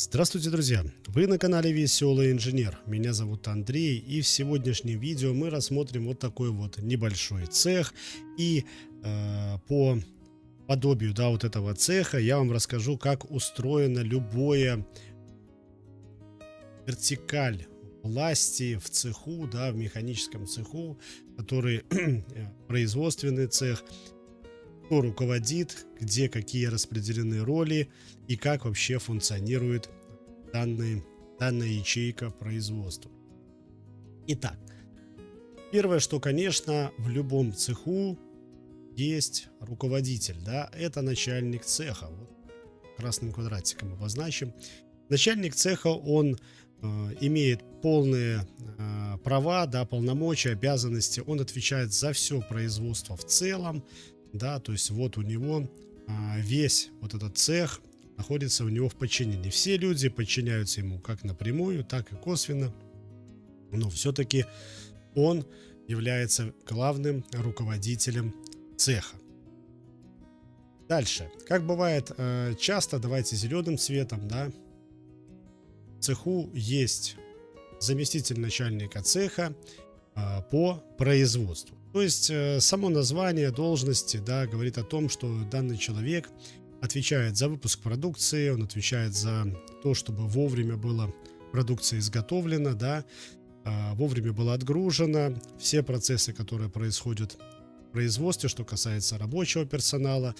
Здравствуйте, друзья! Вы на канале Веселый Инженер. Меня зовут Андрей, и в сегодняшнем видео мы рассмотрим вот такой вот небольшой цех. И э, по подобию да, вот этого цеха я вам расскажу, как устроено любое вертикаль власти в цеху, да, в механическом цеху, который производственный цех, кто руководит, где какие распределены роли и как вообще функционирует данный, данная ячейка производства. Итак, первое, что, конечно, в любом цеху есть руководитель, да, это начальник цеха. Вот красным квадратиком обозначим. Начальник цеха, он э, имеет полные э, права, да, полномочия, обязанности, он отвечает за все производство в целом, да, то есть вот у него а, весь вот этот цех находится у него в подчинении. Все люди подчиняются ему как напрямую, так и косвенно, но все-таки он является главным руководителем цеха. Дальше. Как бывает э, часто, давайте зеленым цветом, да, в цеху есть заместитель начальника цеха по производству. То есть э, само название должности да, говорит о том, что данный человек отвечает за выпуск продукции, он отвечает за то, чтобы вовремя была продукция изготовлена, да, а, вовремя была отгружена, все процессы, которые происходят в производстве, что касается рабочего персонала,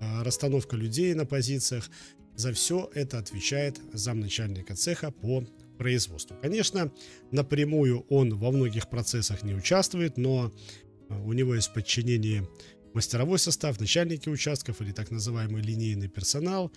а, расстановка людей на позициях, за все это отвечает замначальника цеха по производству. Конечно, напрямую он во многих процессах не участвует, но у него есть в подчинении мастеровой состав, начальники участков или так называемый линейный персонал,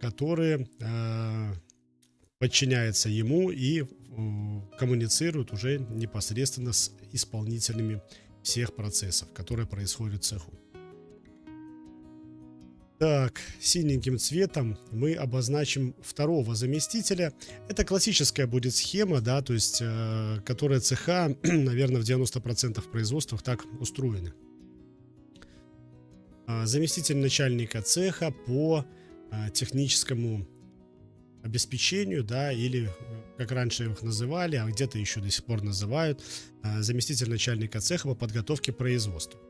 который э, подчиняется ему и э, коммуницирует уже непосредственно с исполнителями всех процессов, которые происходят в цеху. Так, синеньким цветом мы обозначим второго заместителя. Это классическая будет схема, да, то есть, э, которая цеха, наверное, в 90% производствах так устроены. А, заместитель начальника цеха по а, техническому обеспечению, да, или как раньше их называли, а где-то еще до сих пор называют, а, заместитель начальника цеха по подготовке производства.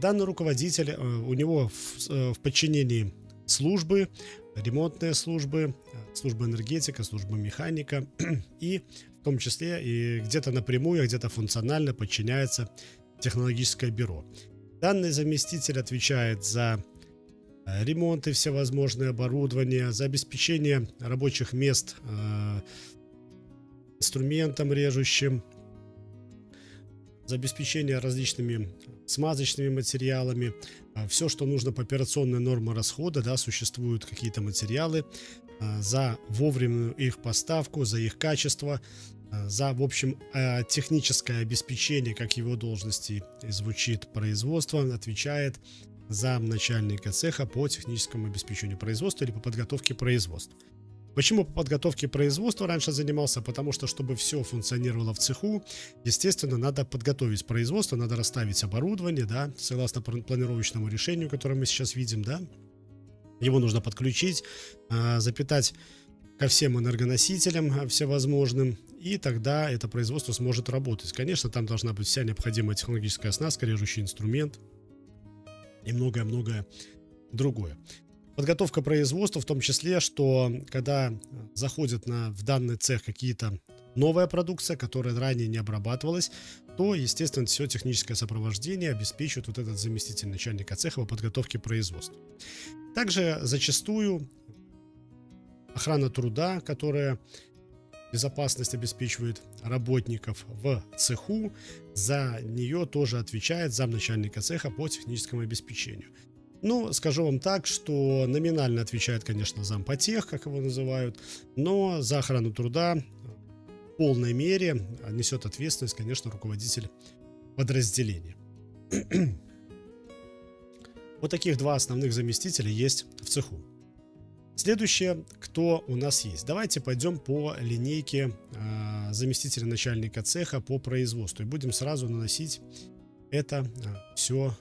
Данный руководитель, э, у него в, э, в подчинении службы, ремонтные службы, служба энергетика, служба механика и в том числе и где-то напрямую, а где-то функционально подчиняется технологическое бюро. Данный заместитель отвечает за э, ремонты всевозможные оборудования, за обеспечение рабочих мест инструментом режущим, за обеспечение различными смазочными материалами, а, все, что нужно по операционной норме расхода, да, существуют какие-то материалы, а, за вовременную их поставку, за их качество, а, за, в общем, техническое обеспечение, как его должности звучит производство, отвечает за начальника цеха по техническому обеспечению производства или по подготовке производства. Почему по подготовке производства раньше занимался? Потому что, чтобы все функционировало в цеху, естественно, надо подготовить производство, надо расставить оборудование, да, согласно планировочному решению, которое мы сейчас видим, да. Его нужно подключить, а, запитать ко всем энергоносителям а, всевозможным, и тогда это производство сможет работать. Конечно, там должна быть вся необходимая технологическая оснастка, режущий инструмент и многое-многое другое. Подготовка производства в том числе, что когда заходит на, в данный цех какие-то новая продукция, которая ранее не обрабатывалась, то, естественно, все техническое сопровождение обеспечивает вот этот заместитель начальника цеха по подготовке производства. Также зачастую охрана труда, которая безопасность обеспечивает работников в цеху, за нее тоже отвечает замначальника цеха по техническому обеспечению. Ну, скажу вам так, что номинально отвечает, конечно, зампотех, как его называют, но за охрану труда в полной мере несет ответственность, конечно, руководитель подразделения. вот таких два основных заместителя есть в цеху. Следующее, кто у нас есть. Давайте пойдем по линейке э, заместителя начальника цеха по производству. И будем сразу наносить это э, все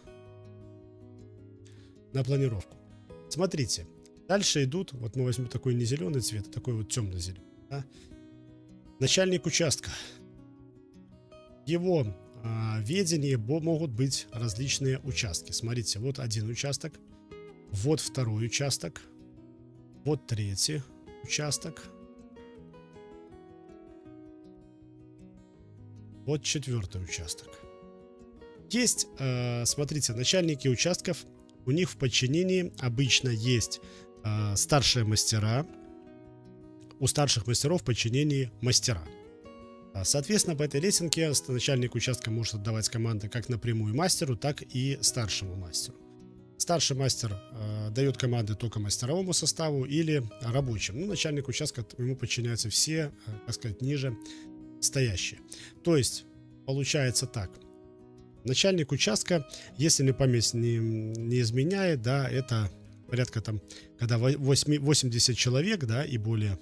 на планировку. Смотрите, Дальше идут, вот мы возьмем такой не зеленый цвет, а такой вот темно-зеленый. Да? Начальник участка. Его э, ведении могут быть различные участки. Смотрите, вот один участок, вот второй участок, вот третий участок, вот четвертый участок. Есть, э, смотрите, начальники участков, у них в подчинении обычно есть э, старшие мастера, у старших мастеров в подчинении мастера. А, соответственно, по этой лесенке начальник участка может отдавать команды как напрямую мастеру, так и старшему мастеру. Старший мастер э, дает команды только мастеровому составу или рабочим. Ну, начальник участка ему подчиняются все, э, так сказать, ниже стоящие. То есть, получается так. Начальник участка, если мне память не, не изменяет, да, это порядка там, когда 80 человек, да, и более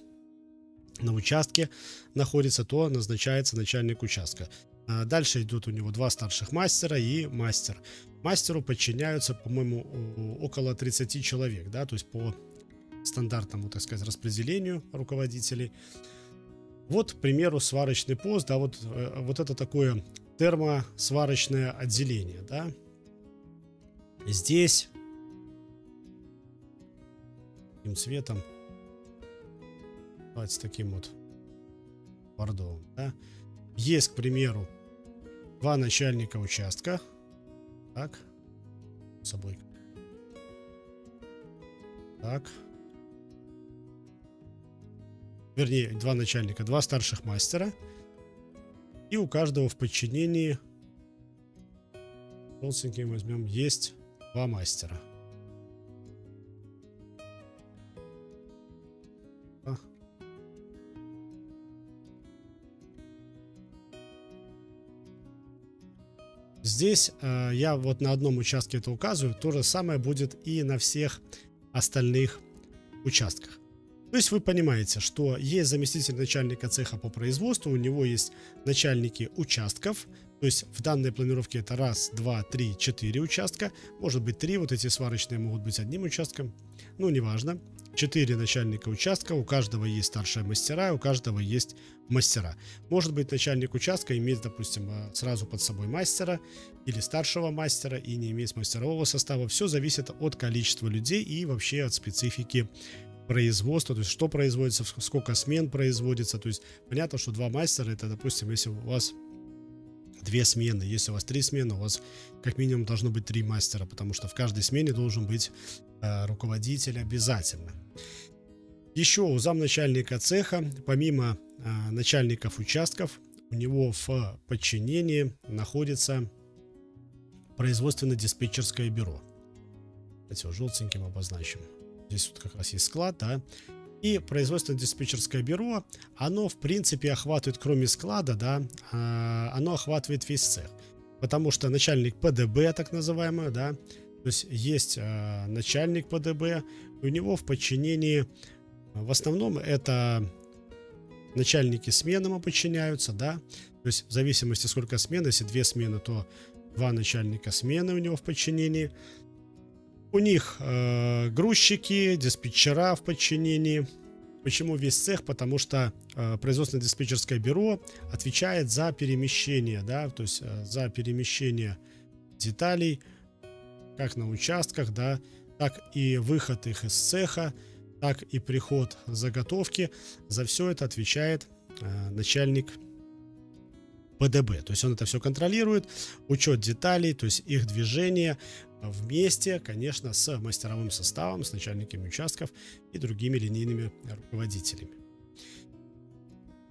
на участке находится, то назначается начальник участка. А дальше идут у него два старших мастера и мастер. Мастеру подчиняются, по-моему, около 30 человек, да, то есть по стандартному, так сказать, распределению руководителей. Вот, к примеру, сварочный пост, да, вот, э, вот это такое термосварочное отделение, да. Здесь таким цветом с таким вот бордовым, да. Есть, к примеру, два начальника участка. Так. С собой. Так. Вернее, два начальника, два старших мастера. И у каждого в подчинении толстеньким возьмем, есть два мастера. Здесь э, я вот на одном участке это указываю, то же самое будет и на всех остальных участках. То есть вы понимаете, что есть заместитель начальника цеха по производству, у него есть начальники участков, то есть в данной планировке это раз, два, три, четыре участка, может быть три, вот эти сварочные могут быть одним участком, ну неважно. 4 начальника участка, у каждого есть старшие мастера, у каждого есть мастера. Может быть, начальник участка иметь, допустим, э, сразу под собой мастера или старшего мастера и не иметь мастерового состава. Все зависит от количества людей и вообще от специфики производства, то есть что производится, сколько смен производится. То есть понятно, что два мастера, это, допустим, если у вас две смены. Если у вас три смены, у вас как минимум должно быть три мастера, потому что в каждой смене должен быть э, руководитель обязательно. Еще у замначальника цеха, помимо э, начальников участков, у него в подчинении находится производственно-диспетчерское бюро. Давайте желтеньким обозначим. Здесь вот как раз есть склад, да. И производственно-диспетчерское бюро, оно в принципе охватывает, кроме склада, да, э, оно охватывает весь цех. Потому что начальник ПДБ, так называемый, да, то есть есть э, начальник ПДБ, у него в подчинении в основном это начальники смены ему подчиняются, да. То есть в зависимости сколько смен, если две смены, то два начальника смены у него в подчинении. У них э, грузчики, диспетчера в подчинении. Почему весь цех? Потому что э, производственное диспетчерское бюро отвечает за перемещение, да, то есть э, за перемещение деталей, как на участках, да, так и выход их из цеха, так и приход заготовки. За все это отвечает э, начальник ПДБ. То есть он это все контролирует, учет деталей, то есть их движение вместе, конечно, с мастеровым составом, с начальниками участков и другими линейными руководителями.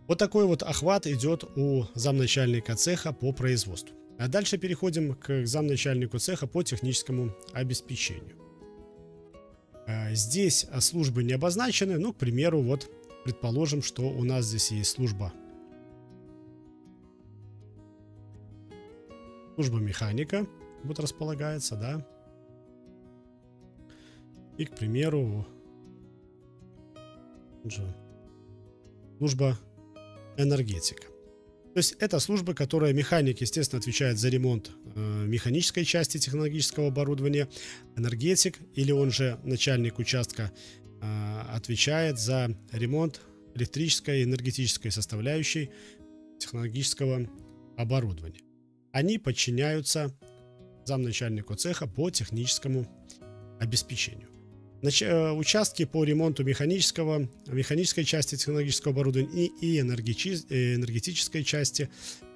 Вот такой вот охват идет у замначальника цеха по производству. А дальше переходим к замначальнику цеха по техническому обеспечению. А, здесь службы не обозначены, ну, к примеру, вот предположим, что у нас здесь есть служба служба механика вот располагается, да. И, к примеру, служба энергетика. То есть это служба, которая механик, естественно, отвечает за ремонт э, механической части технологического оборудования. Энергетик или он же начальник участка а, отвечает за ремонт электрической и энергетической составляющей технологического оборудования. Они подчиняются замначальнику цеха по техническому обеспечению. Э, участки по ремонту механического, механической части технологического оборудования и. Э, энергетической части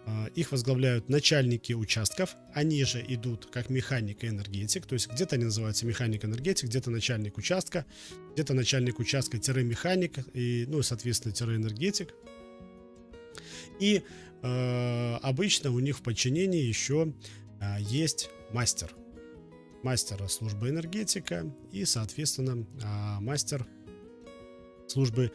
э, их возглавляют начальники участков. Они же идут как механик и энергетик. То есть где-то они называются механик-энергетик, где-то начальник участка, где-то начальник участка-механик и, ну, соответственно, энергетик. И э, обычно у них в подчинении еще э, есть мастер – мастера службы энергетика и, соответственно, а, мастер службы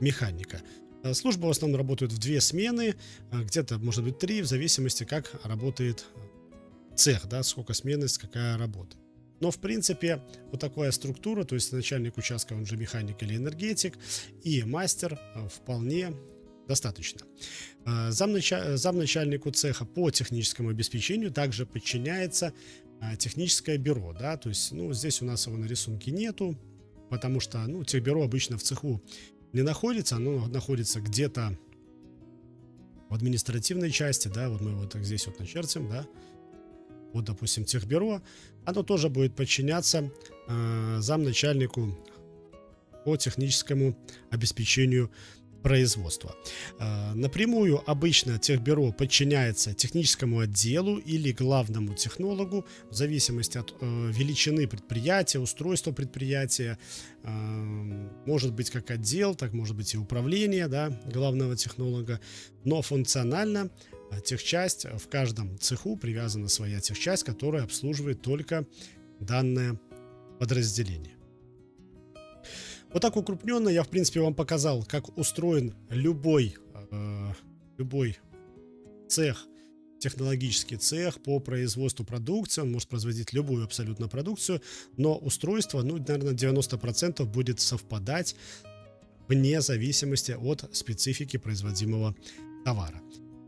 механика. А, служба в основном работает в две смены, а, где-то, может быть, три, в зависимости, как работает цех, да, сколько сменность, какая работа. Но, в принципе, вот такая структура, то есть начальник участка, он же механик или энергетик, и мастер вполне достаточно. Замначальнику цеха по техническому обеспечению также подчиняется а, техническое бюро, да, то есть, ну, здесь у нас его на рисунке нету, потому что, ну, техбюро обычно в цеху не находится, оно находится где-то в административной части, да, вот мы вот так здесь вот начертим, да, вот, допустим, техбюро, оно тоже будет подчиняться э, замначальнику по техническому обеспечению производства. А, напрямую обычно техбюро подчиняется техническому отделу или главному технологу в зависимости от э, величины предприятия, устройства предприятия. А, может быть как отдел, так может быть и управление да, главного технолога. Но функционально а, техчасть в каждом цеху привязана своя техчасть, которая обслуживает только данное подразделение. Вот так укрупненно я, в принципе, вам показал, как устроен любой, э, любой цех, технологический цех по производству продукции. Он может производить любую абсолютно продукцию, но устройство, ну, наверное, 90% будет совпадать вне зависимости от специфики производимого товара.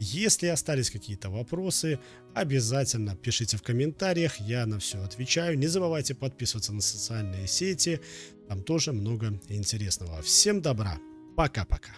Если остались какие-то вопросы, обязательно пишите в комментариях, я на все отвечаю. Не забывайте подписываться на социальные сети, там тоже много интересного. Всем добра. Пока-пока.